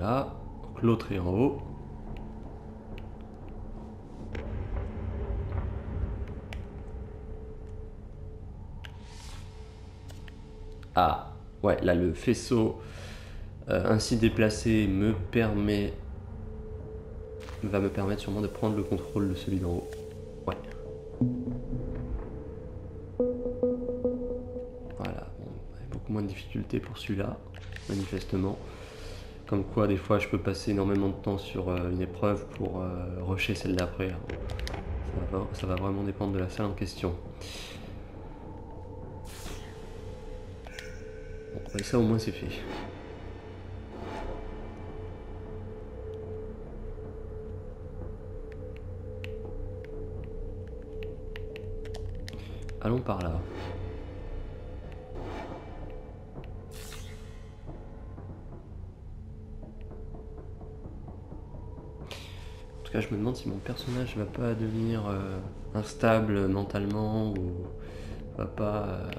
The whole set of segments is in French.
Voilà. Donc l'autre est en haut. Ah, ouais, là le faisceau euh, ainsi déplacé me permet va me permettre sûrement de prendre le contrôle de celui d'en haut. Ouais. Voilà, beaucoup moins de difficultés pour celui-là, manifestement. Comme quoi, des fois, je peux passer énormément de temps sur euh, une épreuve pour euh, rusher celle d'après. Ça, va- ça va vraiment dépendre de la salle en question. Bon, ça, au moins, c'est fait. Allons par là. Tout cas, je me demande si mon personnage va pas devenir euh, instable mentalement ou va pas euh,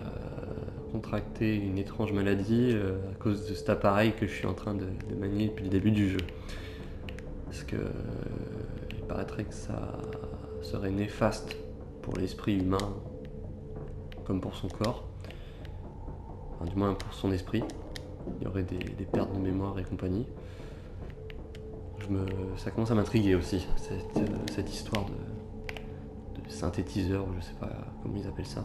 contracter une étrange maladie euh, à cause de cet appareil que je suis en train de, manier depuis le début du jeu. Parce que il paraîtrait que ça serait néfaste pour l'esprit humain comme pour son corps, Enfin, du moins pour son esprit. Il y aurait des pertes de mémoire et compagnie. Ça commence à m'intriguer aussi, cette, euh, cette histoire de, de synthétiseur, je sais pas comment ils appellent ça.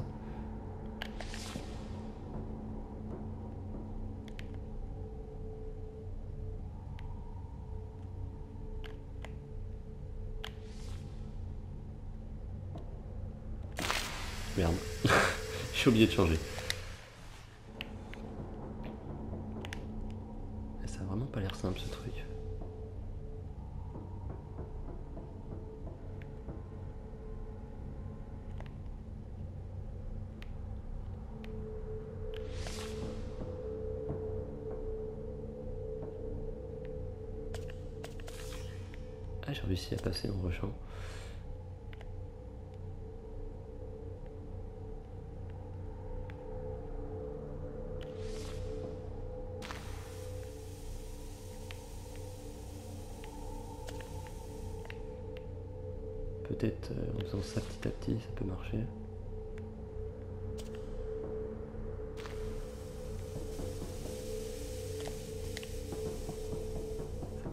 Merde, j'ai oublié de changer. Ça a vraiment pas l'air simple ce truc. À passer en rushant. Peut-être euh, en faisant ça petit à petit, ça peut marcher.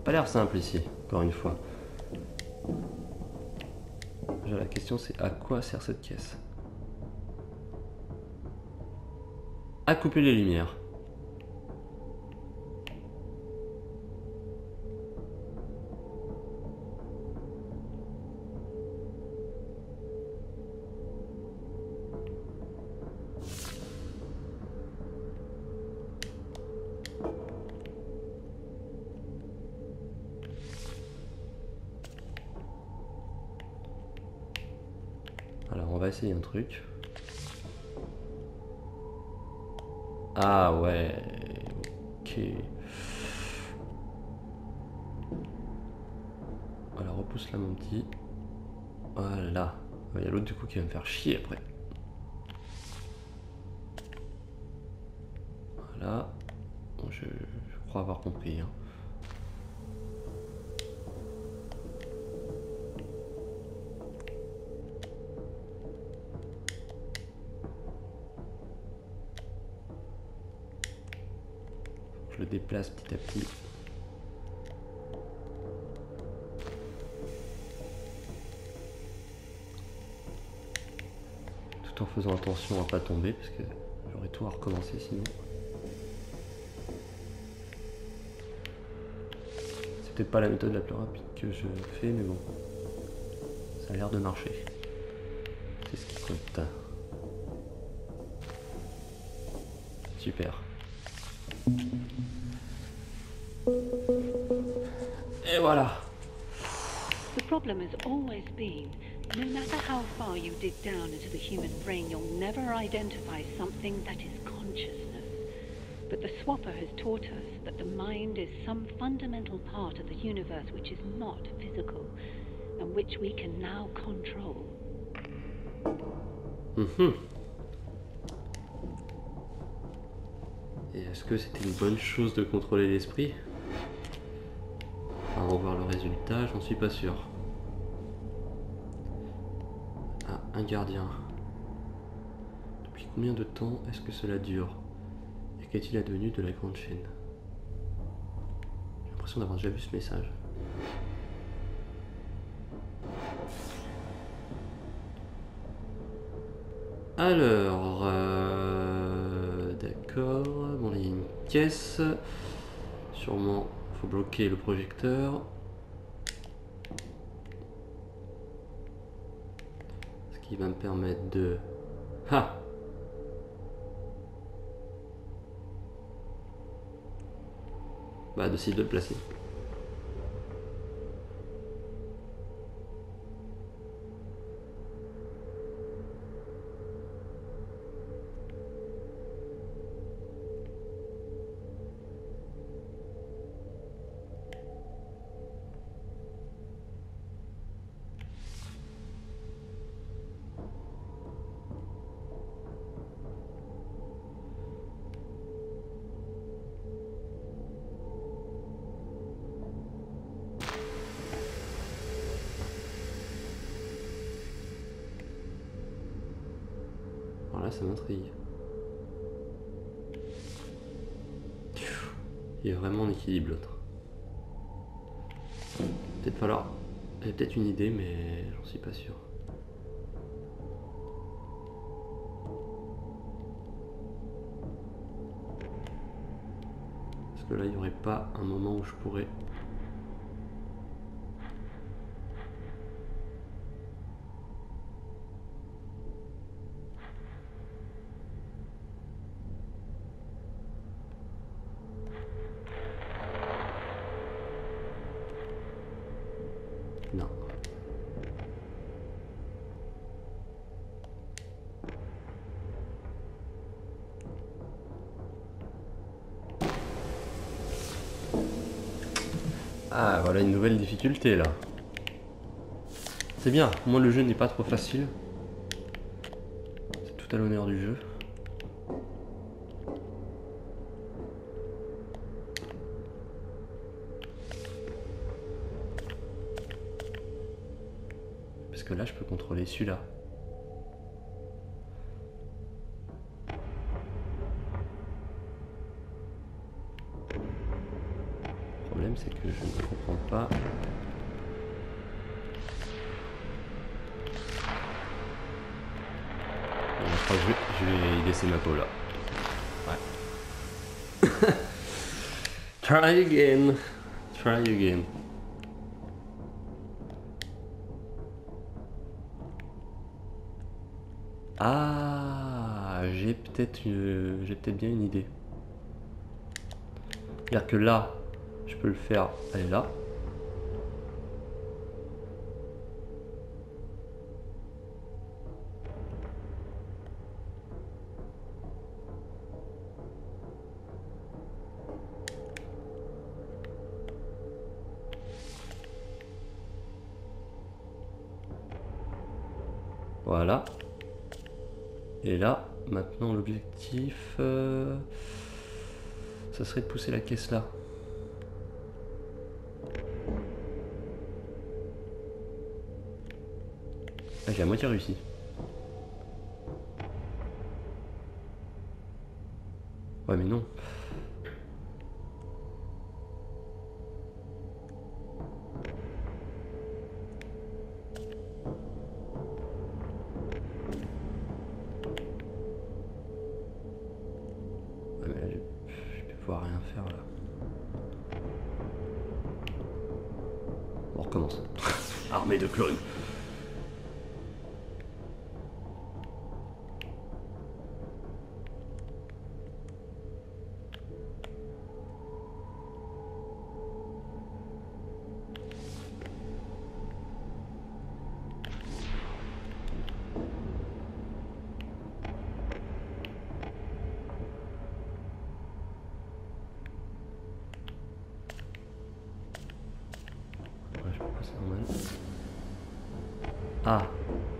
Pas l'air simple ici, encore une fois. Déjà, la question c'est à quoi sert cette caisse? À couper les lumières. Alors on va essayer un truc. Ah ouais, ok. Voilà, repousse là mon petit. Voilà. Il y a l'autre du coup qui va me faire chier après. Voilà. Bon, je, je crois avoir compris. hein. Déplace petit à petit. Tout en faisant attention à pas tomber parce que j'aurais tout à recommencer sinon. C'est peut-être pas la méthode la plus rapide que je fais mais bon. Ça a l'air de marcher. C'est ce qui compte. Super. Voilà. The problem has always been no matter how far you dig down into the human brain, you'll never identify something that is consciousness. But the Swapper has taught us that the mind is some fundamental part of the universe which is not physical and which we can now control. Mhm. Et est-ce que c'était une bonne chose de contrôler l'esprit revoir le résultat, j'en suis pas sûr. Ah, un gardien. Depuis combien de temps est-ce que cela dure? Et qu'est-il advenu de la grande chaîne? J'ai l'impression d'avoir déjà vu ce message. Alors, euh, d'accord. Bon, il y a une caisse. Sûrement, bloquer le projecteur. Ce qui va me permettre de... Ha Bah, d'essayer de le placer. Ça m'intrigue. Il est vraiment en équilibre l'autre. Peut-être falloir. A peut-être une idée, mais j'en suis pas sûr. Parce que là, il n'y aurait pas un moment où je pourrais. Non. Ah, voilà une nouvelle difficulté là. C'est bien, moins le jeu n'est pas trop facile. C'est tout à l'honneur du jeu. Parce que là, je peux contrôler celui-là. Le problème, c'est que je ne comprends pas. Je vais, je vais laisser ma peau là. Ouais. Try again. Try again. Ah, j'ai peut-être j'ai peut-être bien une idée. C'est-à-dire que là, je peux le faire, aller là. Voilà. Et là, maintenant l'objectif, euh, ça serait de pousser la caisse là. Ah, j'ai à moitié réussi. Ouais mais non. clue.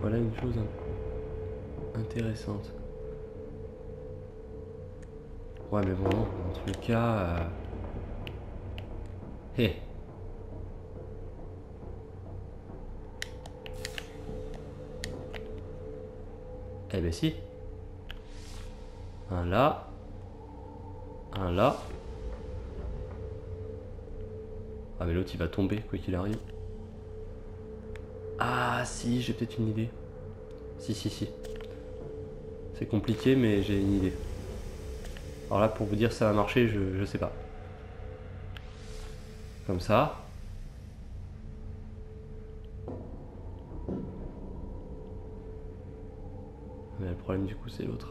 voilà une chose intéressante. Ouais, mais bon, en tout cas... Euh... Hey. Eh ben si. Un là. Un là. Ah mais l'autre il va tomber quoi qu'il arrive. Ah si, j'ai peut-être une idée. Si si si. C'est compliqué mais j'ai une idée. Alors là pour vous dire ça va marcher, je, je sais pas. Comme ça. Mais le problème du coup c'est l'autre.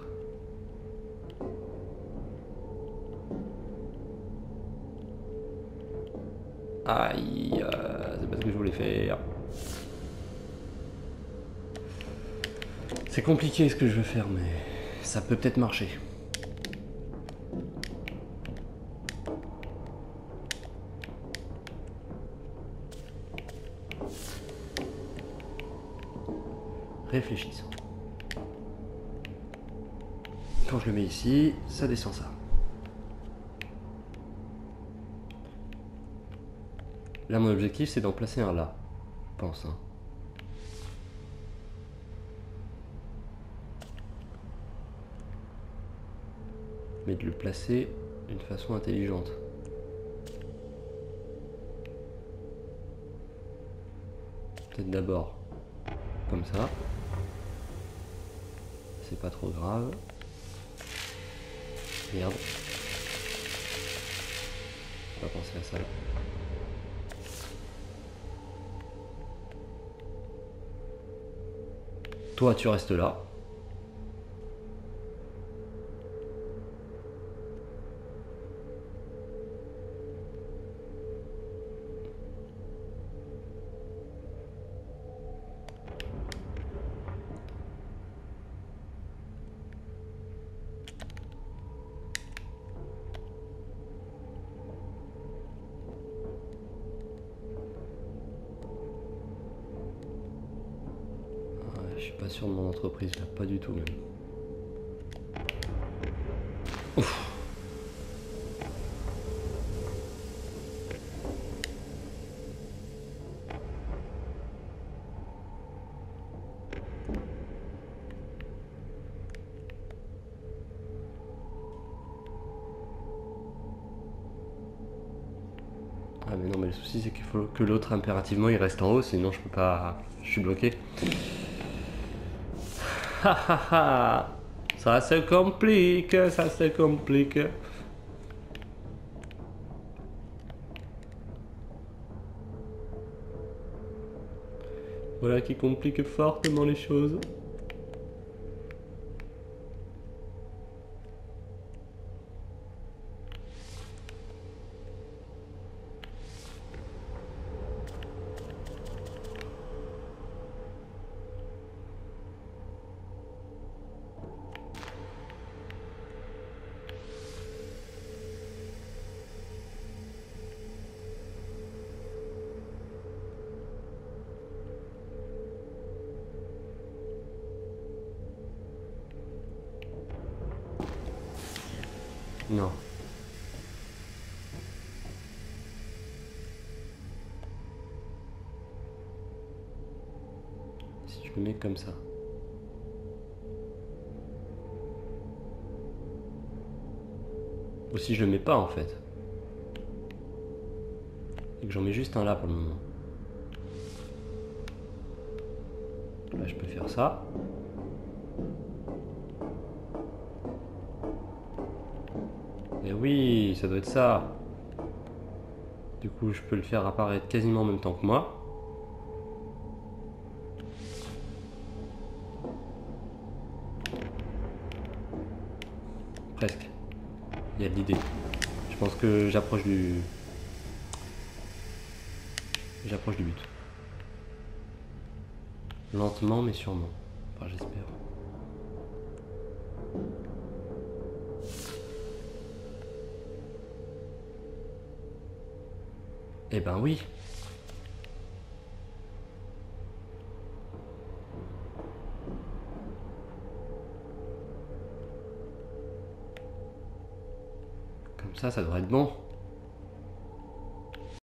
Aïe, euh, c'est pas ce que je voulais faire. C'est compliqué ce que je veux faire, mais ça peut peut-être marcher. Réfléchissons. Quand je le mets ici, ça descend ça. Là, mon objectif, c'est d'en placer un là. Je pense. Hein. Mais de le placer d'une façon intelligente. Peut-être d'abord comme ça. C'est pas trop grave. Merde. Pas penser à ça. Toi, tu restes là. Pas sûr de mon entreprise là, pas du tout même. Ouf. Ah mais non mais le souci c'est qu'il faut que l'autre impérativement il reste en haut sinon je peux pas... je suis bloqué. ça se complique, ça se complique. Voilà qui complique fortement les choses. Non. Si je le mets comme ça. Ou si je le mets pas en fait. Et que j'en mets juste un là pour le moment. Là je peux faire ça. Oui, ça doit être ça. Du coup, je peux le faire apparaître quasiment en même temps que moi. Presque. Il y a de l'idée. Je pense que j'approche du... J'approche du but. Lentement mais sûrement. Enfin, j'espère. Eh ben oui. Comme ça, ça devrait être bon.